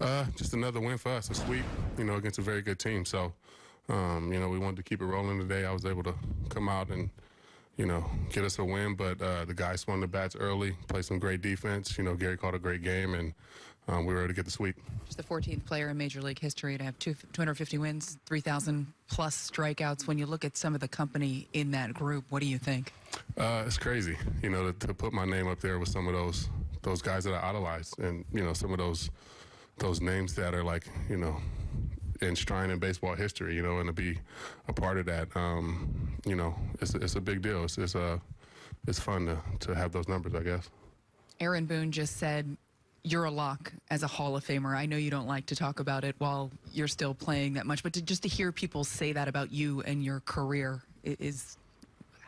Uh, just another win for us, a sweep, you know, against a very good team. So, um, you know, we wanted to keep it rolling today. I was able to come out and, you know, get us a win, but uh, the guys swung the bats early, played some great defense. You know, Gary called a great game, and um, we were able to get the sweep. Just the 14th player in Major League history to have two, 250 wins, 3,000 plus strikeouts. When you look at some of the company in that group, what do you think? Uh, it's crazy, you know, to, to put my name up there with some of those those guys that I idolize, and you know, some of those those names that are like, you know, enshrined in baseball history, you know, and to be a part of that, um, you know, it's, it's a big deal. It's, it's, uh, it's fun to, to have those numbers, I guess. Aaron Boone just said, you're a lock as a Hall of Famer. I know you don't like to talk about it while you're still playing that much, but to, just to hear people say that about you and your career is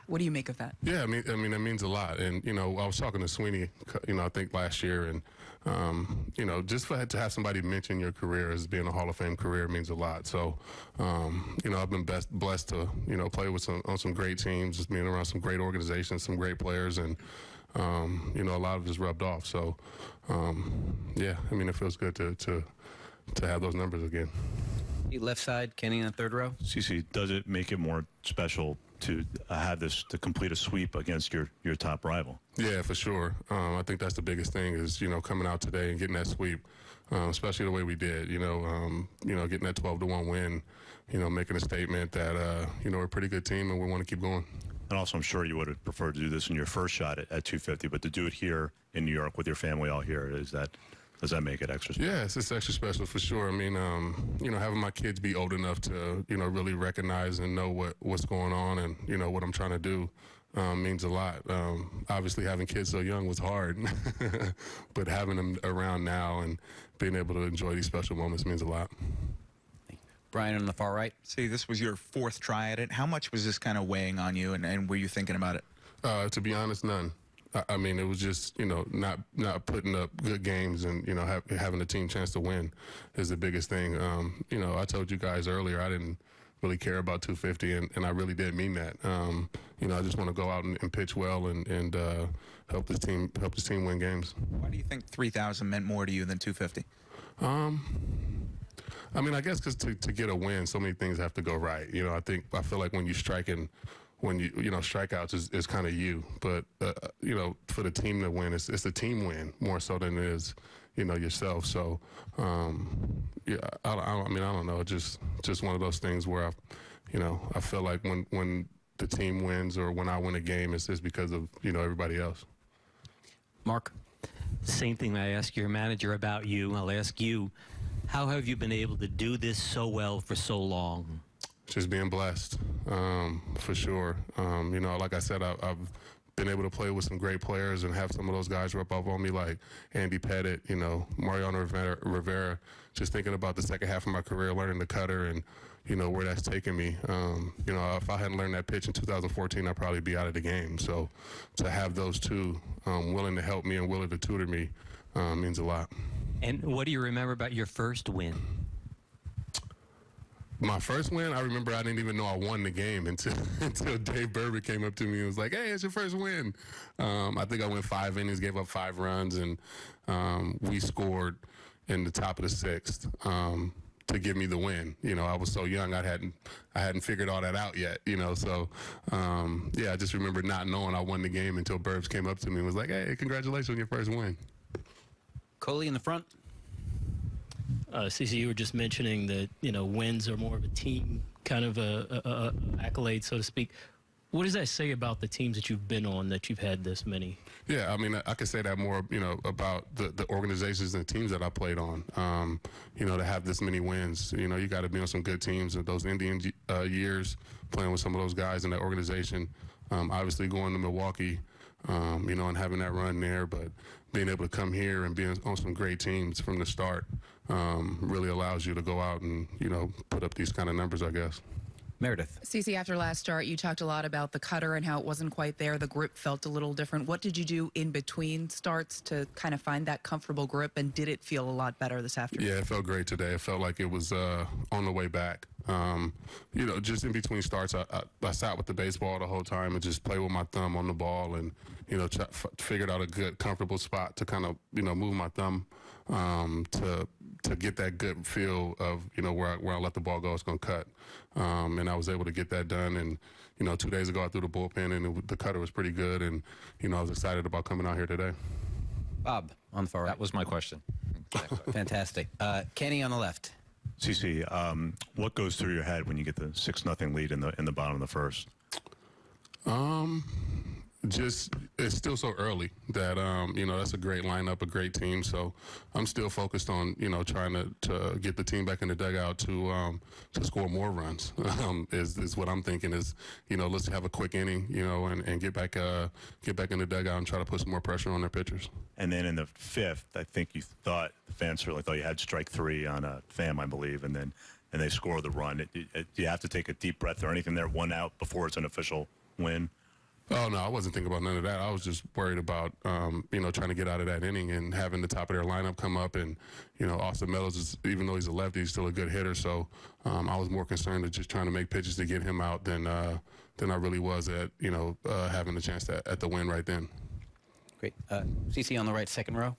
what do you make of that? Yeah, I mean, I mean, it means a lot. And you know, I was talking to Sweeney, you know, I think last year, and um, you know, just for to have somebody mention your career as being a Hall of Fame career means a lot. So, um, you know, I've been best, blessed to you know play with some on some great teams, just being around some great organizations, some great players, and um, you know, a lot of just rubbed off. So, um, yeah, I mean, it feels good to to to have those numbers again. Left side, Kenny on third row. CC, does it make it more special to have this to complete a sweep against your your top rival? Yeah, for sure. Um, I think that's the biggest thing is you know coming out today and getting that sweep, um, especially the way we did. You know, um, you know, getting that 12 to one win. You know, making a statement that uh, you know we're a pretty good team and we want to keep going. And also, I'm sure you would have preferred to do this in your first shot at, at 250, but to do it here in New York with your family all here is that does that make it extra special? Yes, it's extra special for sure. I mean, um, you know, having my kids be old enough to, you know, really recognize and know what, what's going on and, you know, what I'm trying to do um, means a lot. Um, obviously, having kids so young was hard, but having them around now and being able to enjoy these special moments means a lot. Brian on the far right. See, this was your fourth try at it. How much was this kind of weighing on you, and, and were you thinking about it? Uh, to be honest, none. I mean, it was just you know not not putting up good games and you know have, having a team chance to win is the biggest thing. Um, you know, I told you guys earlier I didn't really care about 250, and, and I really did mean that. Um, you know, I just want to go out and, and pitch well and and uh, help this team help this team win games. Why do you think 3,000 meant more to you than 250? Um, I mean, I guess because to, to get a win, so many things have to go right. You know, I think I feel like when you're striking when you you know strikeouts is, is kind of you, but uh, you know for the team to win, it's it's a team win more so than it is you know yourself. So um, yeah, I, I, I mean I don't know, just just one of those things where I, you know I feel like when when the team wins or when I win a game, it's just because of you know everybody else. Mark. Same thing I ask your manager about you. I'll ask you, how have you been able to do this so well for so long? Just being blessed um, for sure. Um, you know, like I said, I, have been able to play with some great players and have some of those guys rub off on me, like Andy Pettitte, you know, Mariano Rivera. Just thinking about the second half of my career, learning the cutter and you know where that's taken me. Um, you know, if I hadn't learned that pitch in 2014, I'd probably be out of the game. So to have those two um, willing to help me and willing to tutor me uh, means a lot. And what do you remember about your first win? My first win, I remember I didn't even know I won the game until until Dave Burba came up to me and was like, "Hey, it's your first win." Um, I think I went five innings, gave up five runs, and um, we scored in the top of the sixth um, to give me the win. You know, I was so young, I hadn't I hadn't figured all that out yet. You know, so um, yeah, I just remember not knowing I won the game until Burbs came up to me and was like, "Hey, congratulations on your first win." Coley in the front. Uh, CC, you were just mentioning that you know wins are more of a team kind of a, a, a accolade, so to speak. What does that say about the teams that you've been on that you've had this many? Yeah, I mean, I, I could say that more, you know, about the, the organizations and teams that I played on. Um, you know, to have this many wins, you know, you got to be on some good teams. Those Indian uh, years, playing with some of those guys in that organization, um, obviously going to Milwaukee, um, you know, and having that run there, but being able to come here and being on some great teams from the start um, really allows you to go out and, you know, put up these kind of numbers, I guess. Meredith. CC, after last start, you talked a lot about the cutter and how it wasn't quite there. The grip felt a little different. What did you do in between starts to kind of find that comfortable grip, and did it feel a lot better this afternoon? Yeah, it felt great today. It felt like it was uh, on the way back. Um, you know, just in between starts, I, I, I, sat with the baseball the whole time and just play with my thumb on the ball and, you know, ch- figured out a good, comfortable spot to kind of, you know, move my thumb um, to to get that good feel of you know where I, where I let the ball go, it's going to cut, um, and I was able to get that done. And you know, two days ago I threw the bullpen, and it, the cutter was pretty good, and you know I was excited about coming out here today. Bob on the far right. That was my question. Fantastic. Uh, Kenny on the left. CC, um, what goes through your head when you get the six nothing lead in the in the bottom of the first? Um, just it's still so early that um, you know that's a great lineup, a great team. So I'm still focused on you know trying to, to get the team back in the dugout to um, to score more runs. Um, is is what I'm thinking is you know let's have a quick inning you know and, and get back uh, get back in the dugout and try to put some more pressure on their pitchers. And then in the fifth, I think you thought the fans certainly thought you had strike three on a Pham, I believe, and then and they score the run. Do you have to take a deep breath or anything there, one out before it's an official win? Oh no, I wasn't thinking about none of that. I was just worried about um, you know trying to get out of that inning and having the top of their lineup come up, and you know Austin Meadows is even though he's a lefty, he's still a good hitter. So um, I was more concerned with just trying to make pitches to get him out than uh, than I really was at you know uh, having the chance to, at the win right then. Great. Uh, CC on the right, second row.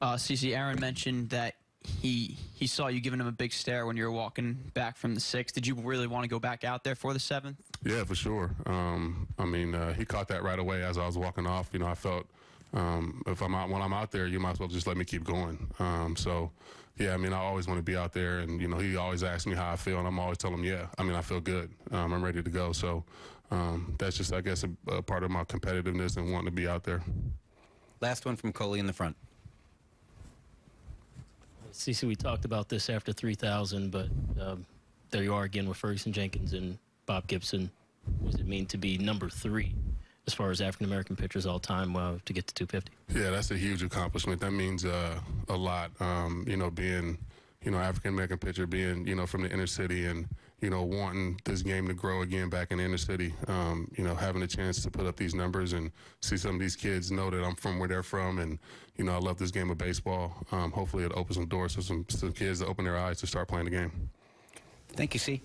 Uh, CC, Aaron mentioned that he he saw you giving him a big stare when you were walking back from the sixth. Did you really want to go back out there for the seventh? Yeah, for sure. Um, I mean, uh, he caught that right away as I was walking off. You know, I felt um, if I'm out when I'm out there, you might as well just let me keep going. Um, so, yeah, I mean, I always want to be out there, and you know, he always asks me how I feel, and I'm always telling him, yeah, I mean, I feel good. Um, I'm ready to go. So, um, that's just, I guess, a, a part of my competitiveness and wanting to be out there. Last one from Coley in the front. CC, we talked about this after 3,000, but um, there you are again with Ferguson Jenkins and Bob Gibson. What does it mean to be number three as far as African American pitchers all time uh, to get to 250? Yeah, that's a huge accomplishment. That means uh, a lot. Um, you know, being, you know, African American pitcher, being, you know, from the inner city and, you know, wanting this game to grow again back in inner city. Um, you know, having a chance to put up these numbers and see some of these kids know that I'm from where they're from, and you know, I love this game of baseball. Um, hopefully, it opens some doors for some, some kids to open their eyes to start playing the game. Thank you, C.